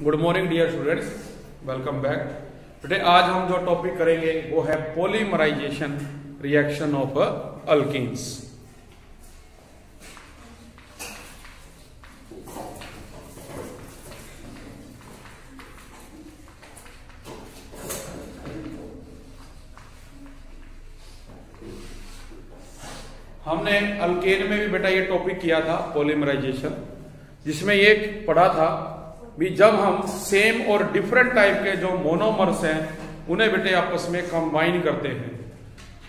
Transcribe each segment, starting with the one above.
Good morning dear students welcome back बेटे आज हम जो टॉपिक करेंगे, वो है पॉलीमराइजेशन रिएक्शन ऑफ़ अल्किन्स हमने अल्केन में भी बेटा ये टॉपिक किया था पॉलीमराइजेशन जिसमें ये पढ़ा था भी जब हम सेम और डिफरेंट टाइप के जो मोनोमर्स हैं, उन्हें बेटे आपस में कंबाइन करते हैं।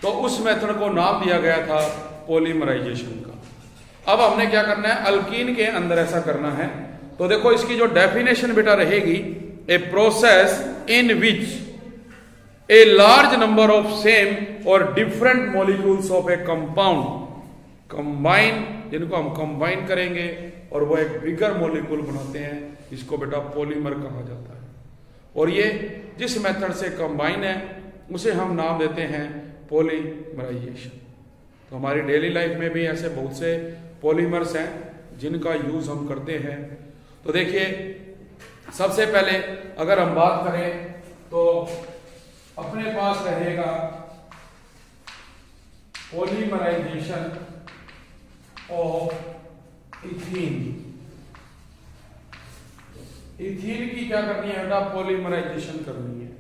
तो उस मेथड को नाम दिया गया था पॉलीमराइजेशन का। अब हमने क्या करना है? अल्कीन के अंदर ऐसा करना है। तो देखो, इसकी जो डेफिनेशन बेटा रहेगी a process in which a large number of same और different molecules of a compound combine जिनको हम कंबाइन करेंगे और वो एक बिगर मोलिकुल बनाते हैं, इसको बेटा पॉलीमर कहा जाता है। और ये जिस मेथड से कंबाइन है, उसे हम नाम देते हैं पॉलीमराइजेशन तो हमारी डेली लाइफ में भी ऐसे बहुत से पॉलीमर्स हैं, जिनका यूज़ हम करते हैं। तो देखिए, सबसे पहले अगर हम बात करें तो अपने पास रहेगा पॉलीमराइजेशन ऑफ़ इथीन। इथीन की क्या करनी है? बेटा पॉलीमराइजेशन करनी है।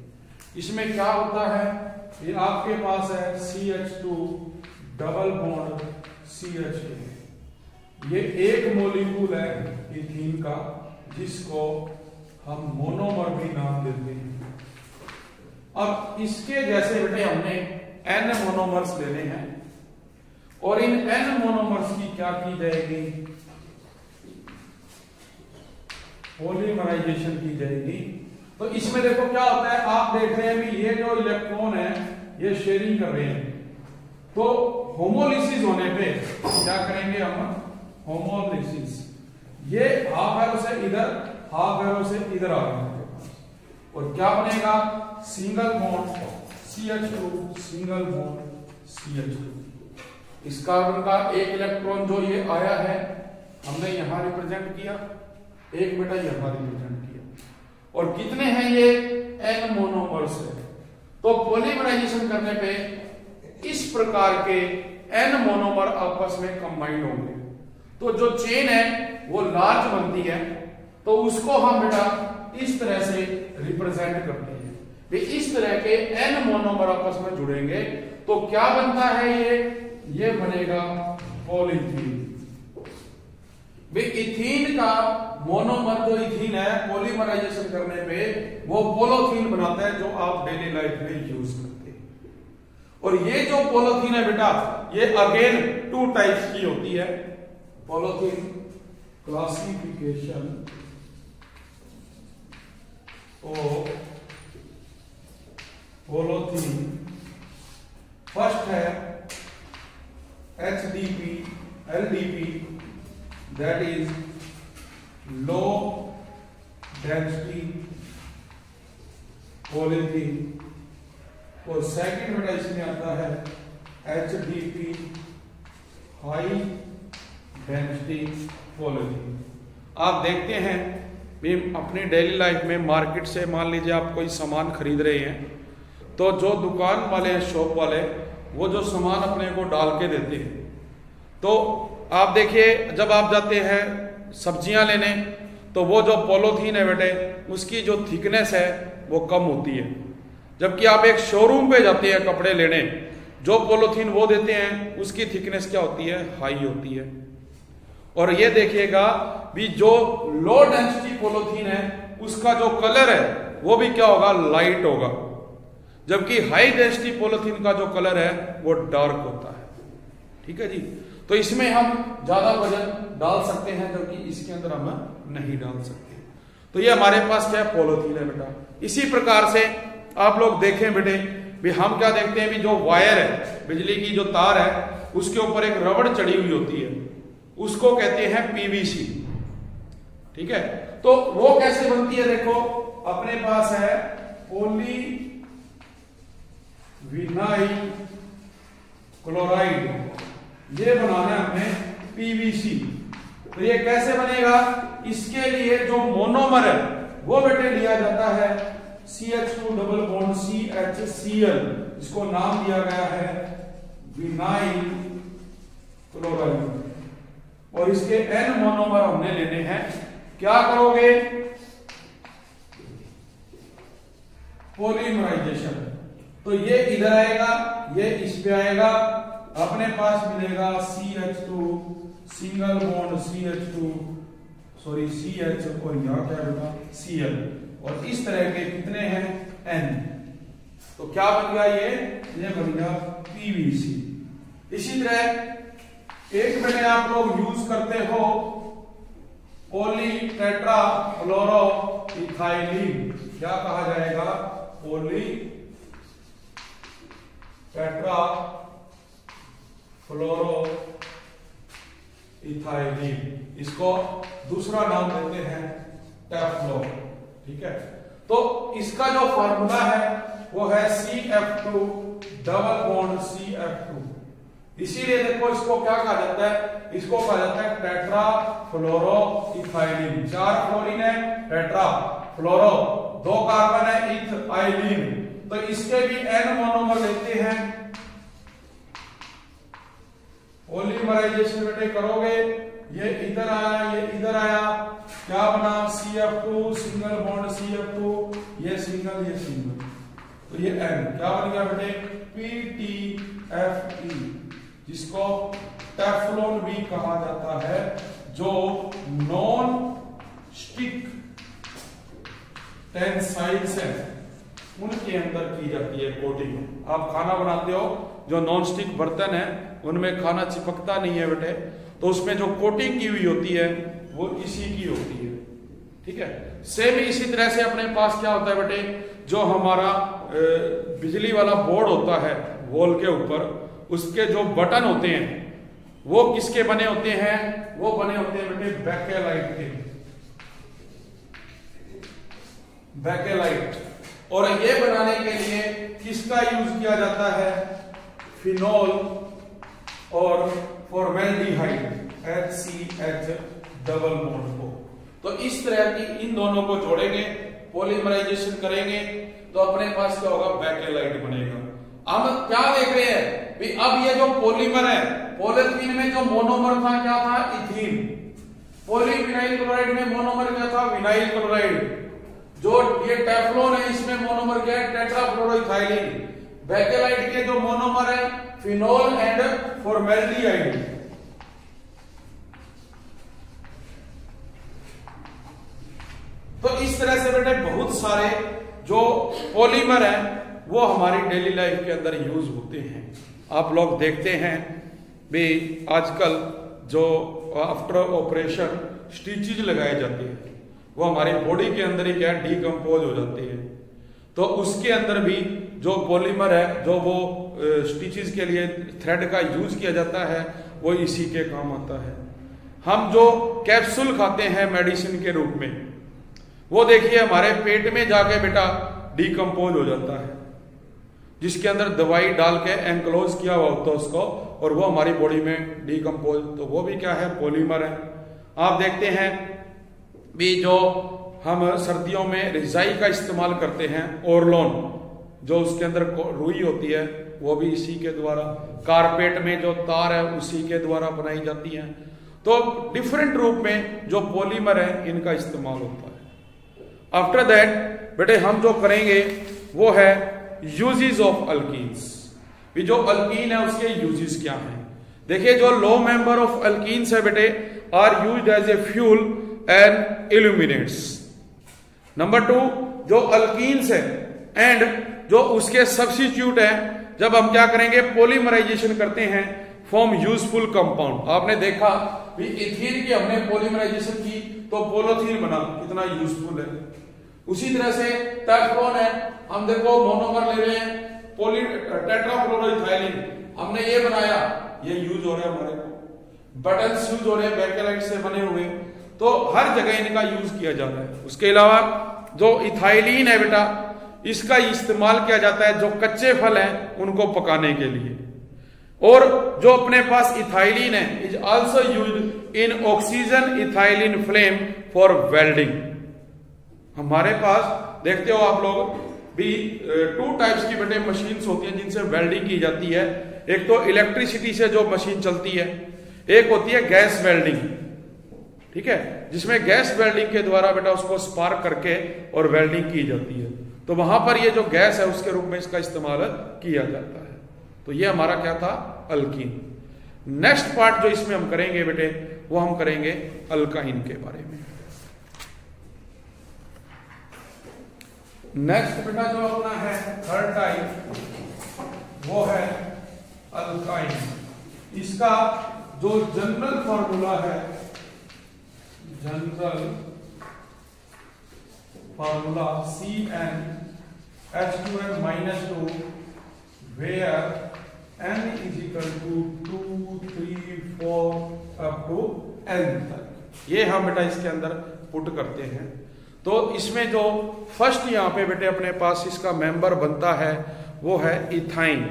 इसमें क्या होता है? ये आपके पास है C H two double bond C H two ये एक मोलिक्यूल है इथीन का, जिसको हम मोनोमर भी नाम देते हैं। अब इसके जैसे बेटे हमने एन मोनोमर्स लेने हैं। और इन एन मोनोमर्स की क्या की जाएगी? पॉलीमराइजेशन की जाएगी। तो इसमें देखो क्या होता है, आप देख रहे हैं भी ये जो इलेक्ट्रॉन है, ये शेयरिंग कर रहे हैं। तो होमोलिसिस होने पे क्या करेंगे हम? होमोलिसिस ये हाफ़ एरो से इधर हाफ़ एरो से इधर आ रहे हैं। और क्या बनेगा? Single bond C H two single bond C H two इस कार्बन का एक इलेक्ट्रॉन जो ये आया है, हमने यहाँ रिप्रेजेंट किया। एक बेटा ये यहाँ रिप्रेजेंट किया और कितने हैं ये? एन मोनोमर्स है। तो पॉलीमराइजेशन करने पे इस प्रकार के एन मोनोमर आपस में कंबाइंड होंगे। तो जो चेन है, वो लार्ज बनती है। तो उसको हम बेटा इस तरह से रिप्रेजेंट करते हैं। इस तरह के एन मोनोमर आपस में जुड़ेंगे। तो क्या बनता है ये? ये बनेगा पॉलीथीन इथीन का मोनोमर जो इथीन है पॉलीमराइजेशन करने पे वो पोलोथीन बनाता है जो आप डेली लाइफ में यूज़ करते हैं। और ये जो पोलोथीन है बेटा, ये अगेन टू टाइप्स की होती है। Polythene classification of polythene first है H D P L D P that is low density polythene और सेकंड बेटा इसमें आता है H D P high density polythene आप देखते हैं भी अपनी डेली लाइफ में मार्केट से मान लीजिए आप कोई सामान खरीद रहे हैं तो जो दुकान वाले शॉप वाले, वो जो सामान अपने को डाल के देते हैं तो आप देखिए, जब आप जाते हैं सब्ज़ियाँ लेने तो वो जो पोलोथीन है बेटे, उसकी जो थिकनेस है, वो कम होती है। जबकि आप एक शोरूम पे जाते हैं कपड़े लेने, जो पोलोथीन वो देते हैं, उसकी थिकनेस क्या होती है? हाई होती है। और ये देखिएगा भी जो लो डेंसिटी पोलोथीन है, उसका जो कलर है, वो भी क्या होगा? लाइट होगा। जबकि हाई डेंसिटी पोलोथीन का जो कलर है, वो डार्क होता है। ठीक है जी? तो इसमें हम ज़्यादा वज़न डाल सकते हैं जबकि इसके अंदर हम नहीं डाल सकते। तो ये हमारे पास क्या पोलोथीन है बेटा। इसी प्रकार से आप लोग देखें बेटे, भी हम क्या देखते हैं? भी जो वायर है, बिजली की जो तार है, उसके ऊपर एक रबड़ चढ़ी हुई होती है। उसको कहते हैं पीवीसी। ठीक है? तो वो कैसे बनती है देखो, अपने पास है पोली विनाइल क्लोराइड ये बनाना है हमें पीवीसी तो ये कैसे बनेगा? इसके लिए जो मोनोमर है, वो बेटे लिया जाता है C H two double bond C H C L इसको नाम दिया गया है विनाइल क्लोराइड और इसके एन मोनोमर हमने लेने हैं। क्या करोगे? पोलीमराइजेशन तो ये इधर आएगा, ये इस पे आएगा अपने पास मिलेगा C H two single bond C H two sorry C H और यहाँ क्या होगा? सी एल और इस तरह के कितने हैं? एन तो क्या बन गया ये? ये बन गया पीवीसी इसी तरह एक मैंने आप लोग यूज़ करते हो पोली टेट्रा फ्लोरो क्या कहा जाएगा? पोली टेट्रा फ्लोरो इथाइलिन। इसको दूसरा नाम देते हैं टेफ्लो, ठीक है? तो इसका जो फॉर्मूला है, वो है C F two double bond C F two इसीलिए देखो, इसको क्या कहा जाता है? इसको कहा जाता है टेट्रा फ्लोरो इथाइलिन चार फ्लोरीन है, टेट्रा, फ्लोरो। दो कार्बन है, इथाइलिन। तो इसके भी एन मोनोमर लेते हैं पॉलीमराइजेशन बेटे करोगे, ये इधर आया, ये इधर आया। क्या बना? C F two single bond C F two ये सिंगल ये सिंगल तो ये एन क्या बन गया बेटे? पी टी एफ़ ई जिसको टेफ्लॉन भी कहा जाता है, जो नॉन स्टिक टेंसाइल्स है। उनके अंदर की जाती है कोटिंग आप खाना बनाते हो, जो नॉन स्टिक बर्तन है उनमें खाना चिपकता नहीं है बेटे। तो उसमें जो कोटिंग की हुई होती है, वो इसी की होती है। ठीक है? सेम इसी तरह से अपने पास क्या होता है बेटे? जो हमारा बिजली वाला बोर्ड होता है वॉल के ऊपर, उसके जो बटन होते हैं, वो किसके बने होते हैं? वो बने होते हैं बेटे बैकेलाइट के। बैकेलाइट और ये बनाने के लिए किसका यूज़ किया जाता है? फिनोल और formaldehyde H C H double bond को। तो इस तरह की इन दोनों को जोड़ेंगे पॉलीमराइजेशन करेंगे तो अपने पास क्या होगा? बैकेलाइट बनेगा। हम क्या देख रहे हैं? भी अब ये जो पॉलीमर है पॉलिथीन में जो मोनोमर था, क्या था? इथीन पॉलीविनाइल क्लोराइड में मोनोमर क्या था? विनाइल क्लोराइड जो ये टेफ्लोन है, इसमें मोनोमर क्या है? टेट्राफ्लोरोइथाइलिन बैकेलाइट के जो मोनोमर है, फिनोल एंड फॉर्मेल्डिहाइड तो इस तरह से बेटे बहुत सारे जो पॉलीमर हैं, वो हमारी डेली लाइफ के अंदर यूज़ होते हैं। आप लोग देखते हैं भी आजकल जो आफ्टर ऑपरेशन स्टिचेज लगाए जाते हैं। वो हमारी बॉडी के अंदर ही क्या डीकम्पोज हो जाती हैं। तो उसके अंदर भी जो पॉलीमर है, जो वो स्टिचेस के लिए थ्रेड का यूज़ किया जाता है, वो इसी के काम आता है। हम जो कैप्सूल खाते हैं मेडिसिन के रूप में, वो देखिए हमारे पेट में जाके बेटा डीकम्पोज हो जाता है। जिसके अंदर दवाई डाल के एंक्लोज किया हुआ होता है उसको, और वो हमारी बॉडी में डीकम्पोज तो वो भी क्या है? पॉलीमर है। आप देखते हैं, भी जो हम सर्दियों में रिजाई का इस्तेमाल करते हैं, ओरलोन, जो उसके अंदर रुई होती है, वो भी इसी के द्वारा। कारपेट में जो तार है, उसी के द्वारा बनाई जाती है। तो डिफरेंट रूप में जो पॉलीमर है, इनका इस्तेमाल होता है। आफ्टर दैट बेटे, हम जो करेंगे, वो है यूजेस ऑफ़ अल्कीन्स जो अल्कीन है, उसके यूजेस क्या हैं? देखिए, जो लो मेंबर ऑफ़ अल्कीन्स है, बेटे are used as a fuel and illuminates number two जो अल्कीन्स है एंड जो उसके सब्सिट्यूट है, जब हम क्या करेंगे? पोलीमराइजेशन करते हैं फॉर्म यूजफुल कंपाउंड आपने देखा भी की हमने पोलीमराइजेशन की तो पोलोथीन बना कितना यूजफुल है। उसी तरह से टेफ्लॉन है, हम देखो मोनोमर ले रहे हैं पोली टेट्राफ्लोरोइथाइलिन हमने ये बनाया, ये यूज़ हो रहा है हमारे। बटन यूज़ हो रहे हैं बैकेलाइट से बने हुए। तो हर जगह इनका यूज़ किया जा रहा है। उसके अलावा जो इथाइलिन है बेटा, इसका इस्तेमाल किया जाता है जो कच्चे फल हैं, उनको पकाने के लिए। और जो अपने पास इथाइलिन है is also use in oxygen ethylene flame for welding हमारे पास, देखते हो आप लोग, भी टू टाइप्स की बेटे मशीन्स होती हैं जिनसे वेल्डिंग की जाती है। एक तो इलेक्ट्रिसिटी से जो मशीन चलती है, एक होती है गैस वेल्डिंग ठीक है? जिसमें गैस वेल्डिंग के द्वारा बेटा उसको स्पार्क करके और वेल्डिंग की जाती है। तो वहाँ पर ये जो गैस है, उसके रूप में इसका इस्तेमाल किया जाता है। तो ये हमारा क्या था? अल्किन नेक्स्ट पार्ट जो इसमें हम करेंगे बेटे, वो हम करेंगे अल्काइन के बारे में। नेक्स्ट बेटा जो अपना है थर्ड टाइप वो है अल्काइन इसका जो जनरल फॉर्मूला है general formula C N H two N minus two where N is equal to two three four up to N तक। ये हम बेटा इसके अंदर पुट करते हैं। तो इसमें जो फ़र्स्ट यहाँ पे बेटे अपने पास इसका मेंबर बनता है, वो है ethyne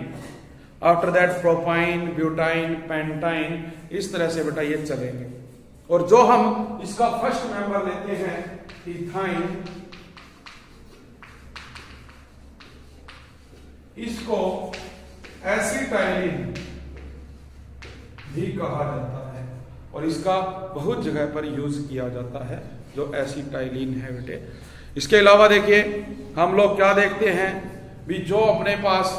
after that propyne butyne pentyne इस तरह से बेटा ये चलेंगे। और जो हम इसका फ़र्स्ट मेंबर लेते हैं इथाइन इसको एसिटाइलिन भी कहा जाता है और इसका बहुत जगह पर यूज़ किया जाता है, जो एसिटाइलिन है बेटे। इसके अलावा देखिए, हम लोग क्या देखते हैं भी जो अपने पास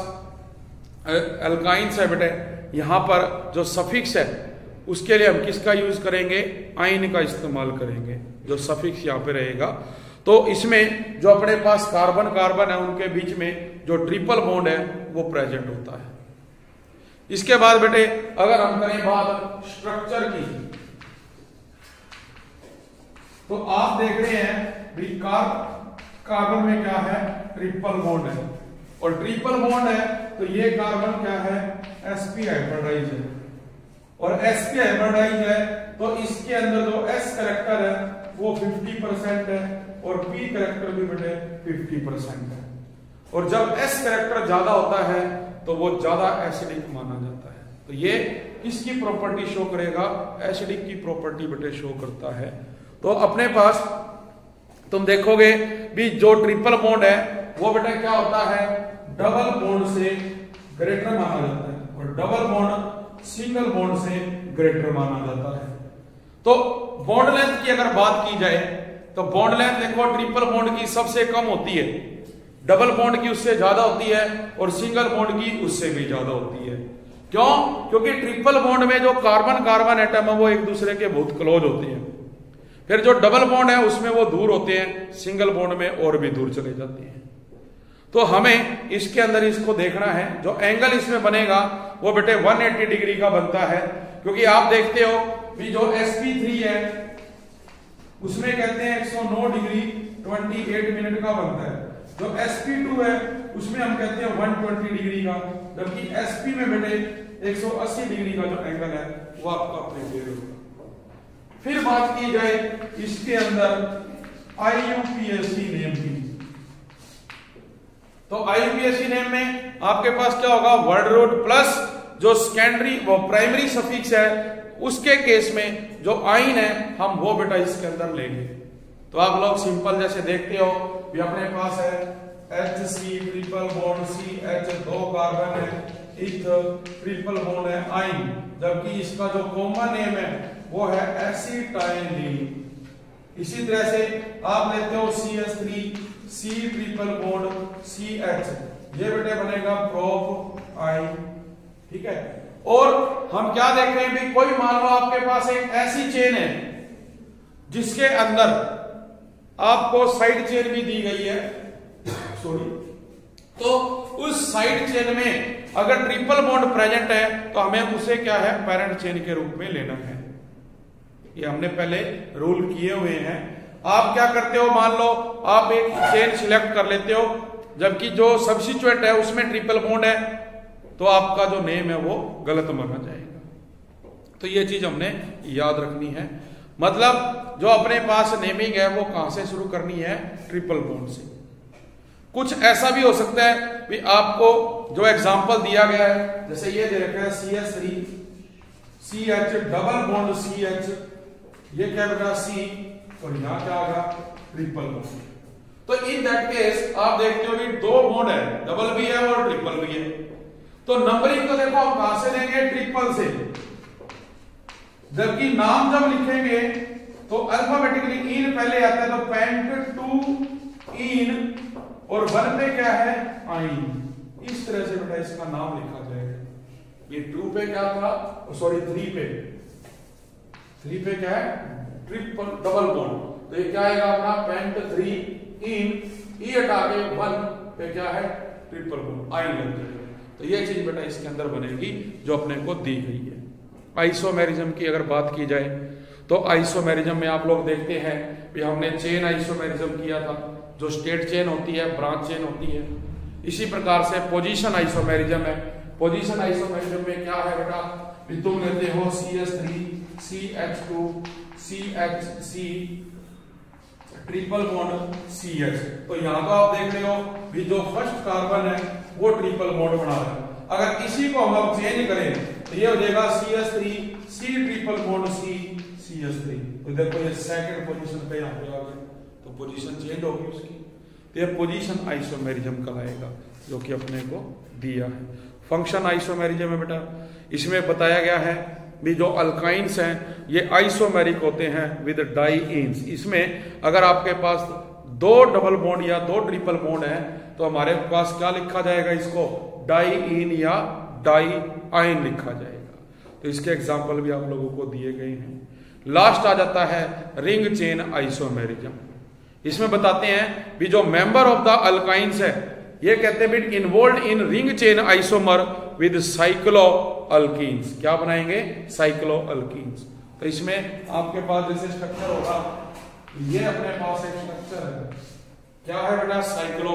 अल्काइंस है बेटे, यहाँ पर जो सफिक्स है उसके लिए हम किसका यूज़ करेंगे? आइन का इस्तेमाल करेंगे जो सफिक्स यहाँ पे रहेगा। तो इसमें जो अपने पास कार्बन कार्बन है उनके बीच में जो ट्रिपल बॉन्ड है वो प्रेजेंट होता है। इसके बाद बेटे अगर हम करें बात स्ट्रक्चर की तो आप देख रहे हैं भी कार, कार्बन में क्या है? ट्रिपल बॉन्ड है। और ट्रिपल बॉन्ड है तो ये कार्बन क्या है? एसपी हाइब्रिडाइज है। और sp हाइब्रिडाइज है तो इसके अंदर जो एस करेक्टर है, वो 50 परसेंट है और p करेक्टर भी बेटे 50 परसेंट है। और जब s करेक्टर ज़्यादा होता है तो वो ज़्यादा एसिडिक माना जाता है। तो ये किसकी प्रॉपर्टी शो करेगा? एसिडिक की प्रॉपर्टी बेटे शो करता है। तो अपने पास तुम देखोगे भी जो ट्रिपल बॉन्ड है, वो बेटा क्या होता है? डबल बॉन्ड से ग्रेटर माना जाता है। और डबल बॉन्ड सिंगल बॉन्ड से ग्रेटर माना जाता है। तो बॉन्ड लेंथ की अगर बात की जाए तो बॉन्ड लेंथ देखो, ट्रिपल बॉन्ड की सबसे कम होती है। डबल बॉन्ड की उससे ज़्यादा होती है और सिंगल बॉन्ड की उससे भी ज़्यादा होती है। क्यों? क्योंकि ट्रिपल बॉन्ड में जो कार्बन कार्बन एटम है, वो एक दूसरे के बहुत क्लोज होते हैं। फिर जो डबल बॉन्ड है, उसमें वो दूर होते हैं, सिंगल बॉन्ड में और भी दूर चले जाते हैं। तो हमें इसके अंदर इसको देखना है। जो एंगल इसमें बनेगा, वो बेटे 180 डिग्री का बनता है। क्योंकि आप देखते हो, भी जो sp3 है, उसमें कहते हैं 109 डिग्री 28 मिनट का बनता है। जो sp2 है, उसमें हम कहते हैं 120 डिग्री का। जबकि sp में बेटे 180 डिग्री का जो एंगल है, वो आपका अपने होगा। फिर बात की जाए, इसके अंदर आईयूपीएससी नेम की। तो आईयूपीएससी नेम में आपके पास क्या होगा? वर्ड रूट प्लस जो सेकेंडरी वो प्राइमरी सफिक्स है, उसके केस में जो आइन है, हम वो बेटा इसके अंदर लेंगे। तो आप लोग सिंपल जैसे देखते हो, भी अपने पास है H C triple bond C H दो कार्बन है इथ ट्रिपल बॉन्ड है आइन। जबकि इसका जो कॉमन नेम है, वो है एसिटाइलिन इसी तरह से आप लेते हो C S three C triple bond C H ये बेटे बनेगा प्रोप आई ठीक है? और हम क्या देख रहे हैं भी, कोई मान लो आपके पास एक ऐसी चेन है, जिसके अंदर आपको साइड चेन भी दी गई है। सॉरी तो उस साइड चेन में अगर ट्रिपल बॉन्ड प्रेजेंट है तो हमें उसे क्या है? पेरेंट चेन के रूप में लेना है। ये हमने पहले रूल किए हुए हैं। आप क्या करते हो? मान लो, आप एक चेन सिलेक्ट कर लेते हो, जबकि जो सब्सिचुएट है, उसमें ट्रिपल बॉन्ड है तो आपका जो नेम है, वो गलत माना जाएगा। तो ये चीज़ हमने याद रखनी है। मतलब जो अपने पास नेमिंग है, वो कहाँ से शुरू करनी है? ट्रिपल बॉन्ड से। कुछ ऐसा भी हो सकता है भी आपको जो एग्ज़ाम्पल दिया गया है, जैसे ये दे रखा है C S three C H double bond C H ये क्या बेटा सी और यहाँ क्या आगा ट्रिपल बॉन्ड तो इन दैट केस आप देखते हो कि दो बॉन्ड है डबल भी है और ट्रिपल भी है तो नंबरिंग तो देखो, हम कहाँ से लेंगे? ट्रिपल से. जबकि नाम जब लिखेंगे तो अल्फाबेटिकली इन पहले आता है तो पेंट टू इन और वन पे क्या है? आइन इस तरह से बेटा इसका नाम लिखा जाएगा. ये टू पे क्या था? सॉरी थ्री पे. थ्री पे क्या है? ट्रिपल डबल बॉन्ड तो ये क्या आएगा अपना पेंट थ्री इन ई हटा के वन पे क्या है? ट्रिपल बॉन्ड आइन लग जाएगा तो ये चीज़ बेटा इसके अंदर बनेगी जो अपने को दी गई है। आइसोमेरिज्म की अगर बात की जाए तो आइसोमेरिज्म में आप लोग देखते हैं कि हमने चेन आइसोमेरिज्म किया था। जो स्टेट चेन होती है ब्रांच चेन होती है। इसी प्रकार से पोजीशन आइसोमेरिज्म है। पोजीशन आइसोमेरिज्म में क्या है बेटा? तुम लेते हो C S three C H two C H C triple bond C H तो यहाँ तो आप देख रहे हो भी जो फ़र्स्ट कार्बन है, वो ट्रिपल बॉन्ड बना रहा है। अगर इसी को हम चेंज करें तो ये हो जाएगा C S three C triple bond C C S three तो देखो ये सेकंड पोजीशन पे यहाँ पे आ गया। तो पोजीशन चेंज होगी उसकी। तो ये पोजीशन आइसोमेरिज्म कहलाएगा, जो कि अपने को दिया है। फ़ंक्शन आइसोमेरिज्म है बेटा। इसमें बताया गया है भी जो अल्काइंस हैं, ये आइसोमेरिक होते हैं विद डाईन्स इसमें अगर आपके पास दो डबल बॉन्ड या दो ट्रिपल बॉन्ड है तो हमारे पास क्या लिखा जाएगा इसको? डाई इन या डाई आइन लिखा जाएगा। तो इसके एग्ज़ाम्पल भी आप लोगों को दिए गए हैं। लास्ट आ जाता है रिंग चेन आइसोमेरिज्म इसमें बताते हैं, भी जो मेंबर ऑफ़ द अल्काइंस है ये कहते हैं involve in ring chain isomer with cyclo alkenes क्या बनाएँगे? साइक्लो अल्कीन्स तो इसमें आपके पास जैसे स्ट्रक्चर होगा, ये अपने पास एक स्ट्रक्चर है। क्या है बेटा? साइक्लो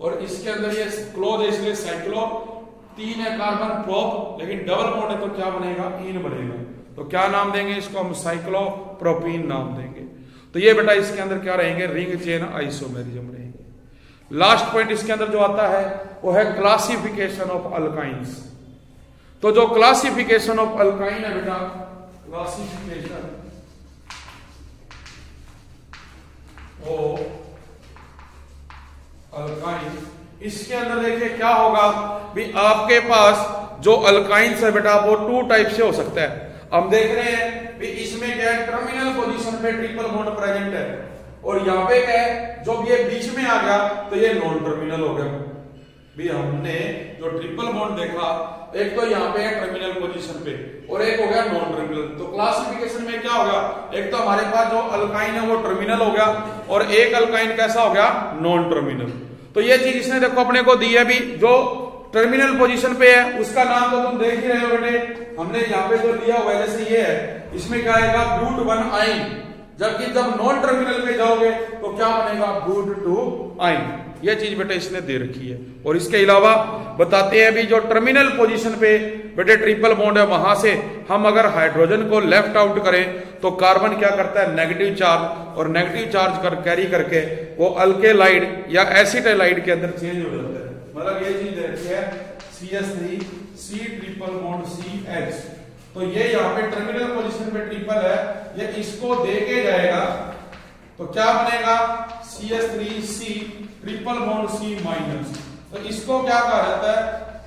और इसके अंदर ये क्लोज है, इसलिए साइक्लो तीन है कार्बन प्रोप लेकिन डबल बॉन्ड है तो क्या बनेगा? इन बनेगा। तो क्या नाम देंगे इसको? हम साइक्लो प्रोपीन नाम देंगे। तो ये बेटा इसके अंदर क्या रहेंगे? रिंग चेन आइसोमेरिज्म रहेंगे। लास्ट पॉइंट इसके अंदर जो आता है, वो है क्लासिफिकेशन ऑफ़ अल्काइंस तो जो क्लासिफिकेशन ऑफ़ अल्काइन है बेटा क्लासिफिकेशन ओ अल्काइन इसके अंदर देखिए क्या होगा, भी आपके पास जो अल्काइंस है बेटा, वो टू टाइप से हो सकता है। हम देख रहे हैं इसमें क्या है टर्मिनल पोजीशन पे ट्रिपल बॉन्ड प्रेजेंट है। और यहाँ पे क्या है, जब ये बीच में आ गया तो ये नॉन टर्मिनल हो गया। भी हमने जो ट्रिपल बॉन्ड देखा, एक तो यहाँ पे है टर्मिनल पोजीशन पे, और एक हो गया नॉन टर्मिनल तो क्लासिफिकेशन में क्या होगा एक तो हमारे पास जो अल्काइन है, वो टर्मिनल हो गया, और एक अल्काइन कैसा हो गया? नॉन टर्मिनल तो ये चीज़ इसने देखो अपने को दी है भी, जो टर्मिनल पोजीशन पे है, उसका नाम तो तुम देख ही रहे हो बेटे हमने यहाँ पे जो लिया हुआ जैसे ये है। इसमें क्या आएगा? ब्रूट वन आइन जबकि जब नॉन टर्मिनल पे जाओगे तो क्या बनेगा? ब्रूट टू आइन ये चीज़ बेटे इसने दे रखी है। और इसके अलावा बताते हैं अभी जो टर्मिनल पोजीशन पे बेटे ट्रिपल बॉन्ड है, वहाँ से हम अगर हाइड्रोजन को लेफ़्ट आउट करें तो कार्बन क्या करता है? नेगेटिव चार्ज और नेगेटिव चार्ज कर कैरी करके वो अल्केलाइड या एसिटाइलाइड के अंदर चेंज हो जाता है। मतलब ये चीज़ दे रखी है C S three C triple bond C H तो ये यहाँ पे टर्मिनल पोजीशन पे ट्रिपल है, ये इसको दे के जाएगा तो क्या बनेगा? C S three C triple bond C minus तो इसको क्या कहा जाता है?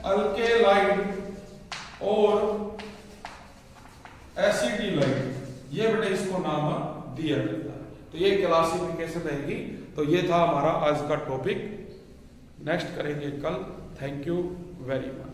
अल्के लाइट और एसिडी लाइट ये बेटे इसको नाम दिया जाता है। तो ये क्लासिफिकेशन रहेगी। तो ये था हमारा आज का टॉपिक नेक्स्ट करेंगे कल. Thank you very much